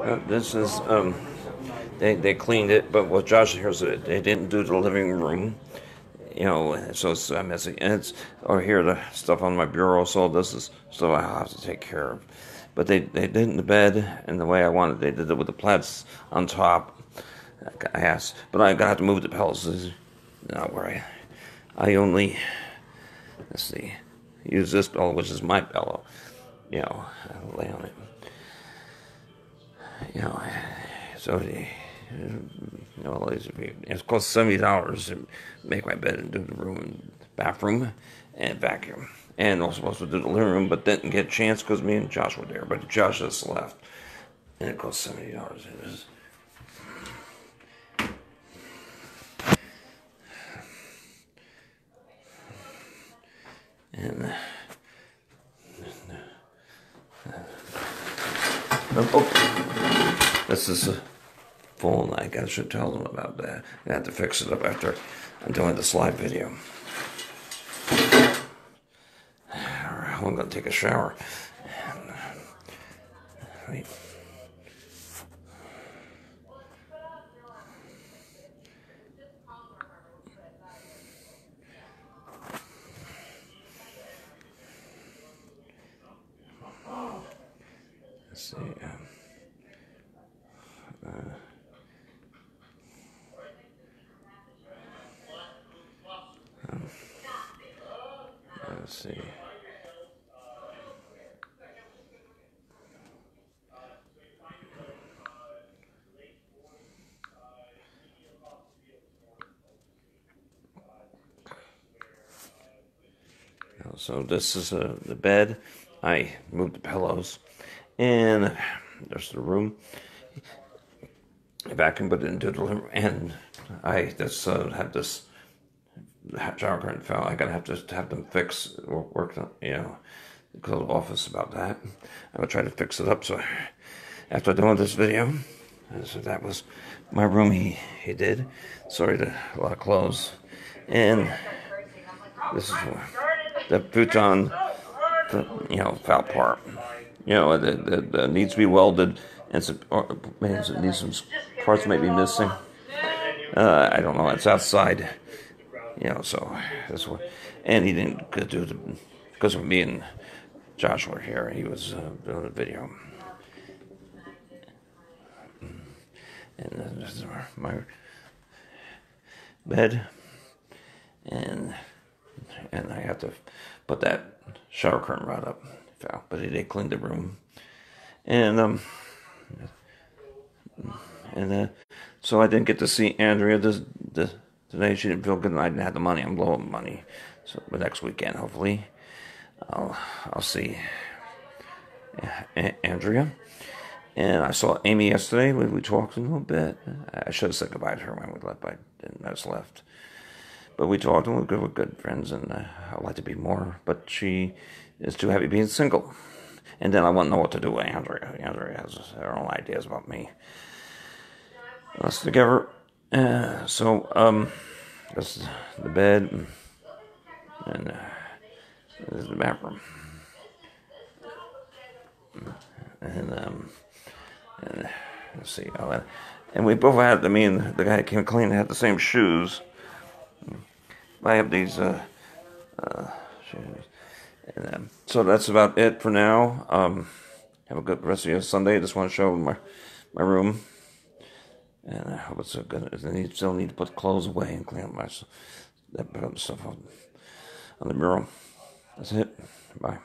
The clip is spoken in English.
Uh, this is um, they they cleaned it, but what Josh here's it. They didn't do the living room, you know, so it's uh, messy. And it's or here the stuff on my bureau. So this is stuff I have to take care of. But they they did the bed and the way I wanted. They did it with the plaids on top. I asked, but I got to move the pillows. This is not where I. I only let's see, use this pillow, which is my pillow. You know, I lay on it you know, so you know, it's cost seventy dollars to make my bed and do the room and bathroom and vacuum. And I was supposed to do the living room, but didn't get a chance because me and Josh were there. But Josh just left, and it cost seventy dollars. It was. And uh, oh. This is a phone. like I should tell them about that. I have to fix it up after I'm doing the slide video. Alright, I'm gonna take a shower. Let's see. Um, let's see. So this is uh, the bed. I moved the pillows, and there's the room vacuum, but didn't do it. And I just uh, have this shower curtain fell. I gotta have to have them fix or work, you know, call the office about that. I'm gonna try to fix it up. So after doing this video, so that was my room. He he did. Sorry to a lot of clothes, and this is the futon, the, you know, foul part. You know, that needs to be welded and some, or, needs some parts might be missing. Uh, I don't know. It's outside, you know. So that's what. And he didn't do it because of me and Josh were here. He was uh, doing a video. And this is my bed, and and I have to put that shower curtain right up. But he did clean the room, and um and uh, so I didn't get to see Andrea this, this today. She didn't feel good, and I didn't have the money. I'm blowing money. So the next weekend, hopefully, I'll I'll see Andrea. And I saw Amy yesterday. We, we talked a little bit. I should have said goodbye to her when we left, but I didn't. I just left. But we talked, and we're good. We're good friends, and uh, I'd like to be more. But she is too happy being single. And then I wouldn't know what to do with Andrea. Andrea has her own ideas about me Let's together. Uh, so, um, this is the bed, and uh, this is the bathroom. And, um, and let's see, all that. And we both had, I mean, the guy that came clean had the same shoes. I have these uh, uh, shoes. And, um, so that's about it for now. Um, have a good rest of your Sunday. Just want to show my, my room. And I hope it's a good. I need, still need to put clothes away and clean up my that stuff on, on the mural. That's it. Bye.